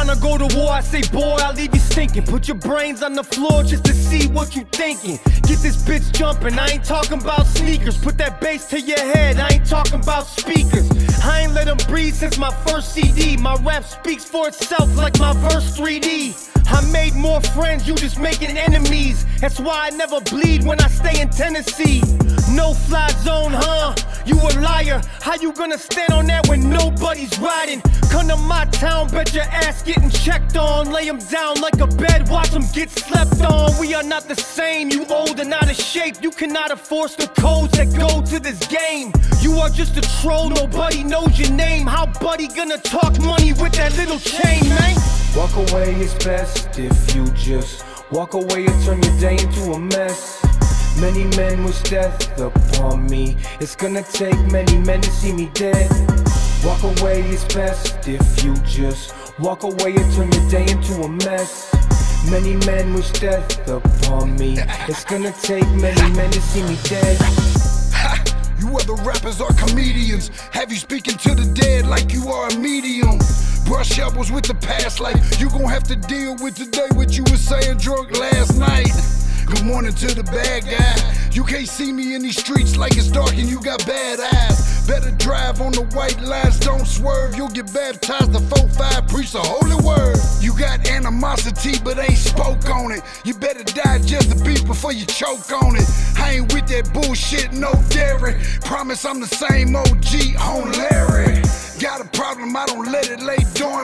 wanna go to war, I say, boy, I'll leave you stinking. Put your brains on the floor just to see what you thinking. Get this bitch jumping, I ain't talking about sneakers. Put that bass to your head, I ain't talking about speakers. I ain't let them breathe since my first CD. My rap speaks for itself like my verse 3D. I made more friends, you just making enemies. That's why I never bleed when I stay in Tennessee. No fly zone, huh? How you gonna stand on that when nobody's riding? Come to my town, bet your ass getting checked on. Lay Lay 'em down like a bed, watch watch 'em get slept on. We are not the same, you old and out of shape. You cannot enforce the codes that go to this game. You are just a troll, nobody knows your name. How buddy gonna talk money with that little chain, man? Walk away is best if you just walk away and turn your day into a mess. Many men wish death upon me. It's gonna take many men to see me dead. Walk away is best if you just walk away and turn your day into a mess. Many men wish death upon me. It's gonna take many men to see me dead. You other rappers are comedians. Have you speaking to the dead like you are a medium? Brush elbows with the past like you gon' have to deal with today what you was saying drunk last night. Good morning to the bad guy. You can't see me in these streets like it's dark and you got bad eyes. Better drive on the white lines, don't swerve. You'll get baptized. The 4-5 preach the holy word. You got animosity but ain't spoke on it. You better digest the beef before you choke on it. I ain't with that bullshit, no dairy. Promise I'm the same OG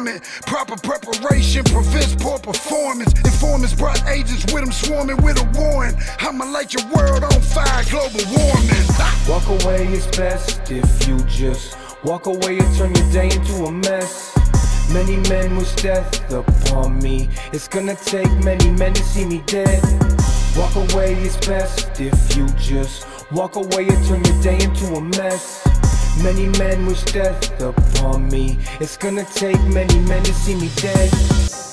it. Proper preparation prevents poor performance. Informants brought agents with them swarming with a warrant. I'ma light your world on fire, global warming. Walk away is best if you just walk away and turn your day into a mess. Many men wish death upon me. It's gonna take many men to see me dead. Walk away is best if you just walk away and turn your day into a mess. Many men wish death upon me. It's gonna take many men to see me dead.